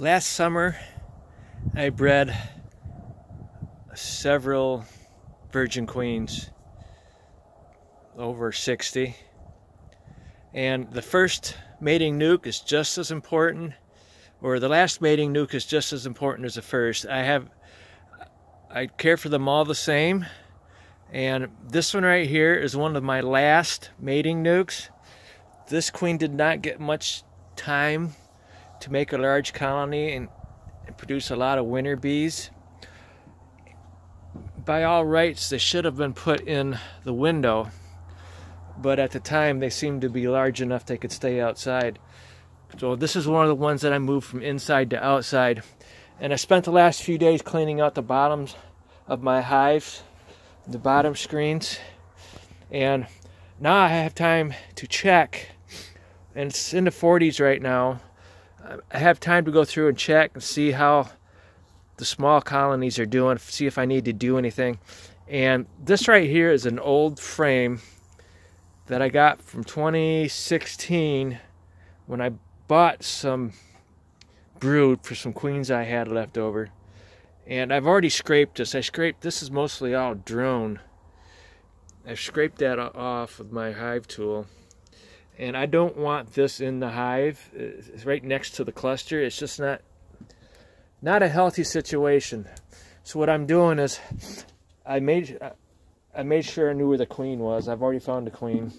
last summer I bred several virgin queens, over 60. And the first mating nuc is just as important, or the last mating nuc is just as important as the first. I have, I care for them all the same. And this one right here is one of my last mating nucs. This queen did not get much time to make a large colony and, and produce a lot of winter bees. By all rights, they should have been put in the window, but at the time they seemed to be large enough they could stay outside. So this is one of the ones that I moved from inside to outside. And I spent the last few days cleaning out the bottoms of my hives, the bottom screens. And now I have time to check. And it's in the 40s right now. I have time to go through and check and see how the small colonies are doing, see if I need to do anything. And this right here is an old frame that I got from 2016 when I bought some brood for some queens I had left over. And I've already scraped this. I scraped, this is mostly all drone. I've scraped that off with my hive tool and I don't want this in the hive. It's right next to the cluster. It's just not not a healthy situation. So what I'm doing is I made I made sure I knew where the queen was. I've already found the queen.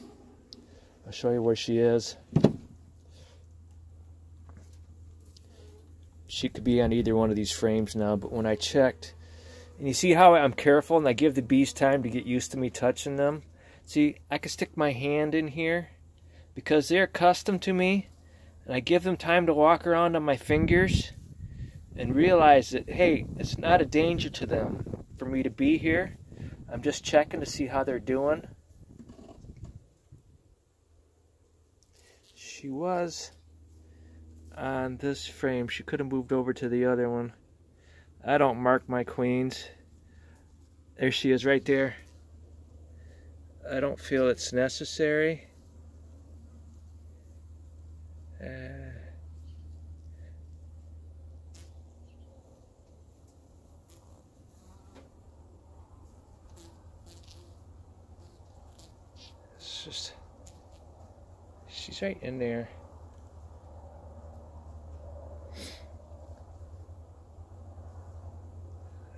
I'll show you where she is. She could be on either one of these frames now, but when I checked, and you see how I'm careful and I give the bees time to get used to me touching them. See, I can stick my hand in here because they're accustomed to me and I give them time to walk around on my fingers and realize that, hey, it's not a danger to them for me to be here. I'm just checking to see how they're doing. She was on this frame. She could have moved over to the other one. I don't mark my queens. There she is right there. I don't feel it's necessary. Uh, it's just she's right in there.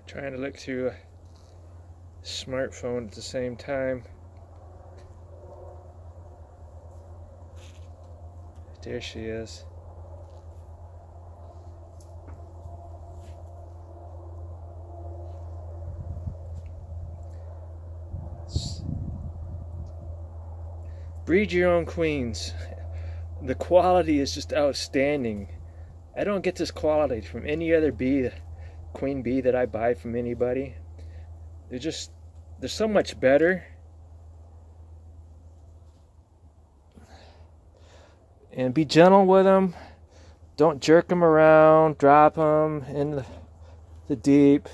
Trying to look through a smartphone at the same time. There she is. Breed your own queens. The quality is just outstanding. I don't get this quality from any other bee, queen bee that I buy from anybody. They're just, they're so much better and be gentle with them. Don't jerk them around, drop them in the, deep.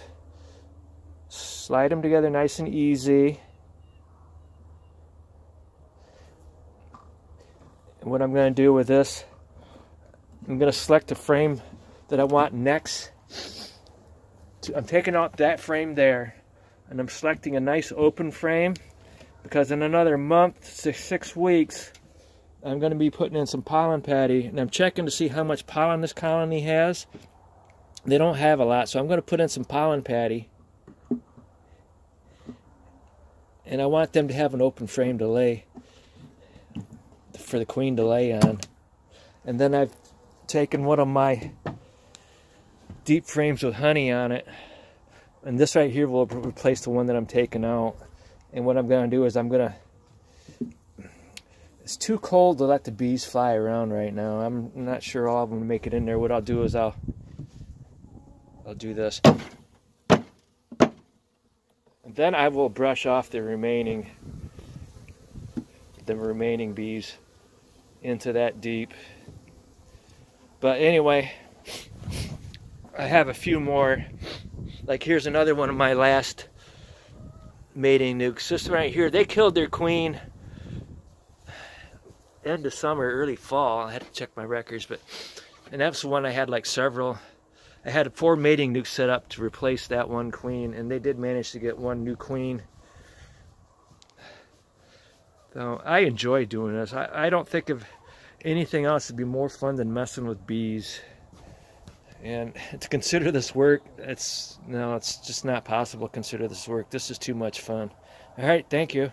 Slide them together nice and easy. And what I'm going to do with this, I'm going to select the frame that I want next. I'm taking out that frame there and I'm selecting a nice open frame because in another month, six weeks, I'm going to be putting in some pollen patty, and I'm checking to see how much pollen this colony has. They don't have a lot, so I'm going to put in some pollen patty. And I want them to have an open frame to lay, for the queen to lay on. And then I've taken one of my deep frames with honey on it. And this right here will replace the one that I'm taking out. And what I'm going to do is I'm going to it's too cold to let the bees fly around right now. I'm not sure all of them make it in there. What I'll do is I'll I'll do this. And then I will brush off the remaining the remaining bees into that deep. But anyway, I have a few more. Like here's another one of my last mating nucs. This right here, they killed their queen end of summer, early fall. I had to check my records, but And that's the one I had like several. I had four mating nucs set up to replace that one queen, and they did manage to get one new queen. So I enjoy doing this. I, I don't think of anything else would be more fun than messing with bees. And to consider this work, it's no, it's just not possible to consider this work. This is too much fun. All right, thank you.